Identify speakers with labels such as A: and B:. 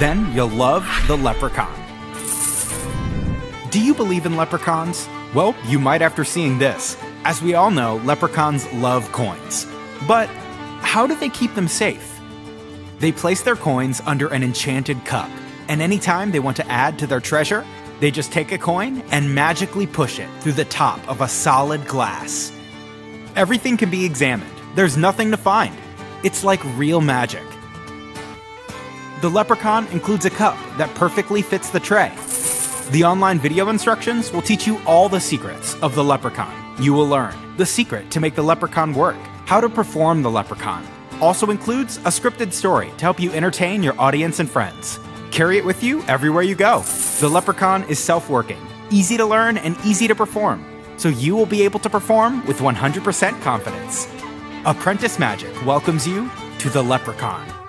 A: Then you'll love the Leprechaun. Do you believe in leprechauns? Well, you might after seeing this. As we all know, leprechauns love coins. But how do they keep them safe? They place their coins under an enchanted cup, and anytime they want to add to their treasure, they just take a coin and magically push it through the top of a solid glass. Everything can be examined, there's nothing to find. It's like real magic. The Leprechaun includes a cup that perfectly fits the tray. The online video instructions will teach you all the secrets of the Leprechaun. You will learn the secret to make the Leprechaun work, how to perform the Leprechaun. Also includes a scripted story to help you entertain your audience and friends. Carry it with you everywhere you go. The Leprechaun is self working, easy to learn, and easy to perform, so you will be able to perform with 100% confidence. Apprentice Magic welcomes you to the Leprechaun.